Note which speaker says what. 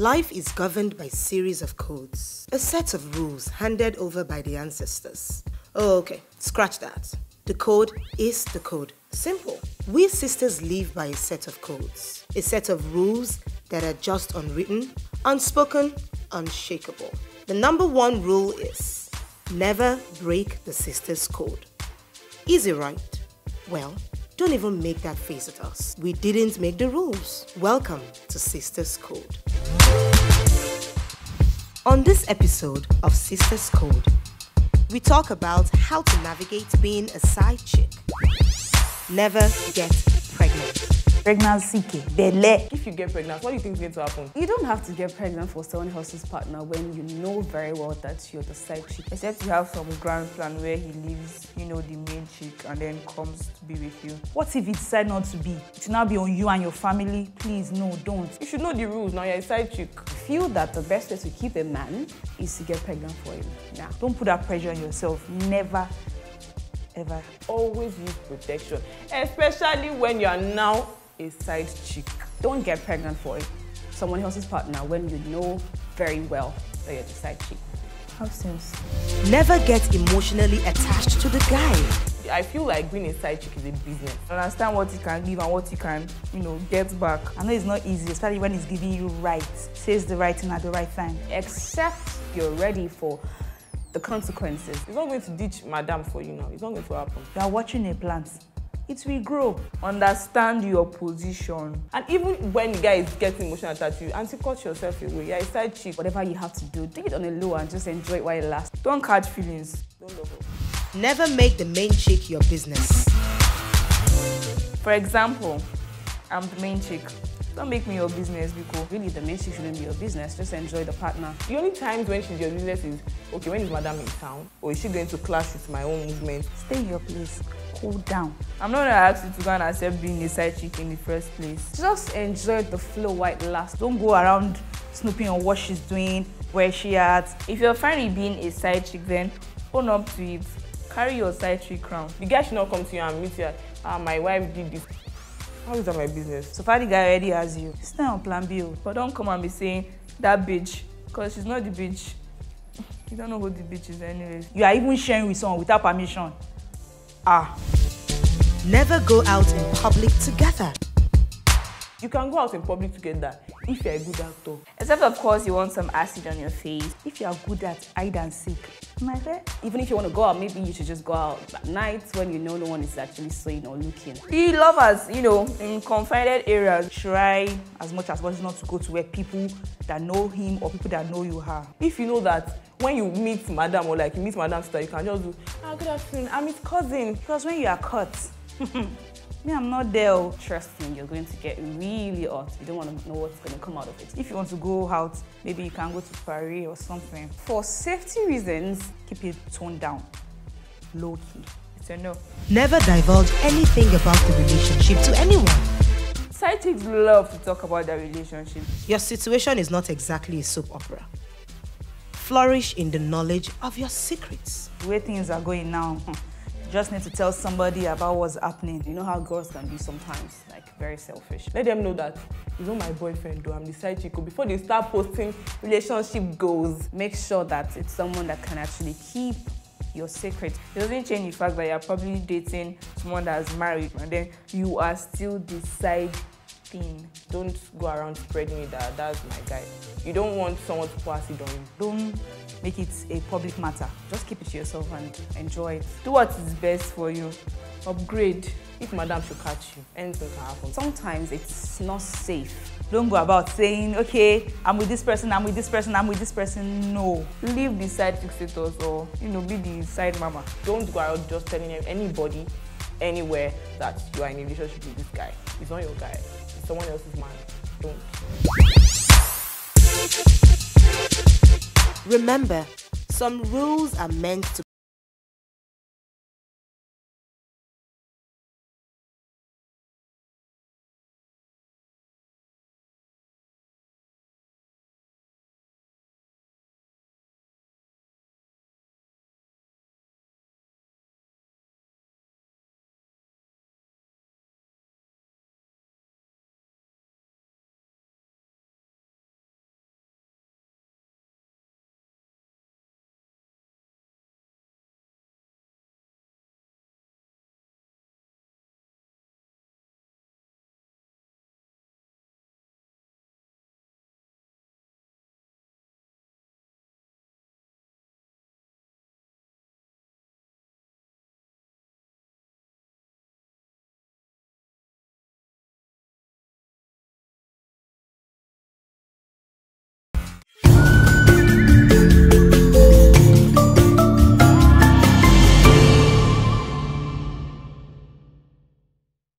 Speaker 1: Life is governed by series of codes, a set of rules handed over by the ancestors. Oh, okay, scratch that. The code is the code. Simple. We sisters live by a set of codes, a set of rules that are just unwritten, unspoken, unshakable. The number one rule is never break the sisters' code. Easy, right? Well, don't even make that face at us. We didn't make the rules. Welcome to Sisters Code. On this episode of Sisters Code, we talk about how to navigate being a side chick. Never get pregnant.
Speaker 2: Pregnancy, belle.
Speaker 3: If you get pregnant, what do you think is going to happen?
Speaker 2: You don't have to get pregnant for someone else's partner when you know very well that you're the side chick. Except you have some grand plan where he leaves, you know, the main chick and then comes to be with you. What if he decide not to be? It will now be on you and your family. Please, no, don't.
Speaker 3: You should know the rules. Now you're a side chick.
Speaker 2: Feel that the best way to keep a man is to get pregnant for him. Nah, don't put that pressure on yourself. Never, ever.
Speaker 3: Always use protection, especially when you are now a side chick.
Speaker 2: Don't get pregnant for someone else's partner when you know very well that you're the side chick. Have sense.
Speaker 1: Never get emotionally attached to the guy.
Speaker 3: I feel like being a side chick is a business.
Speaker 2: Understand what he can give and what he can, you know, get back. I know it's not easy, especially when he's giving you right, says the right thing at the right time. Except you're ready for the consequences.
Speaker 3: He's not going to ditch madam for you now. It's not going to happen.
Speaker 2: You are watching a plant. It will grow. Understand your position.
Speaker 3: And even when the guy is getting emotional to you, anti-cut yourself away. You're a side chick.
Speaker 2: Whatever you have to do, do it on a low and just enjoy it while it lasts. Don't catch feelings.
Speaker 3: Don't love her.
Speaker 1: Never make the main chick your business.
Speaker 2: For example, I'm the main chick. Don't make me your business because really the main chick shouldn't be your business. Just enjoy the partner.
Speaker 3: The only times when she's your business is okay when is madam in town or is she going to clash with my own movement?
Speaker 2: Stay in your place. Cool down. I'm not gonna ask you to go and accept being a side chick in the first place. Just enjoy the flow while it lasts. Don't go around snooping on what she's doing, where she at. If you're finally being a side chick, then own up to it. Carry your side chick crown.
Speaker 3: The guy should not come to you and meet you. Ah, my wife did this. How is that my business?
Speaker 2: So far the guy already has you. Stay on plan B. oh. But don't come and be saying that bitch. Because she's not the bitch. You don't know who the bitch is anyways. You are even sharing with someone without permission. Ah.
Speaker 1: Never go out in public together.
Speaker 3: You can go out in public together if you're a good actor.
Speaker 2: Except of course you want some acid on your face. If you are good at hide and seek, my fair. Even if you want to go out, maybe you should just go out at night when you know no one is actually seeing or looking. The lovers, you know, in confided areas, try as much as possible not to go to where people that know him or people that know you are.
Speaker 3: If you know that when you meet madam or like you meet madam sister, you can just do, ah, good afternoon, I'm his cousin.
Speaker 2: Because when you are caught, me, I'm not there. oh. Trust you're going to get really hot. You don't want to know what's going to come out of it. If you want to go out, maybe you can go to Paris or something. For safety reasons, keep it toned down, low key. It's a no.
Speaker 1: Never divulge anything about the relationship to anyone.
Speaker 2: Side chicks love to talk about their relationship.
Speaker 1: Your situation is not exactly a soap opera. Flourish in the knowledge of your secrets.
Speaker 2: The way things are going now, hmm, just need to tell somebody about what's happening. You know how girls can be sometimes, like very selfish.
Speaker 3: Let them know that he's not my boyfriend though, I'm the side chick. oh, Before they start posting relationship goals.
Speaker 2: make sure that it's someone that can actually keep your secret. It doesn't change the fact that you're probably dating someone that's married and then you are still the side thing.
Speaker 3: Don't go around spreading it that that's my guy. You don't want someone to pass it on.
Speaker 2: Don't make it a public matter. Just keep it to yourself and enjoy it. Do what is best for you. Upgrade.
Speaker 3: If madam should catch you, anything can happen.
Speaker 2: Sometimes it's not safe. Don't go about saying, okay, I'm with this person, I'm with this person, I'm with this person. No. Leave the side status or, you know, be the side mama.
Speaker 3: Don't go out just telling anybody anywhere that you are in a relationship with this guy. It's not your guy. It's someone else's man. Don't.
Speaker 1: Remember, some rules are meant to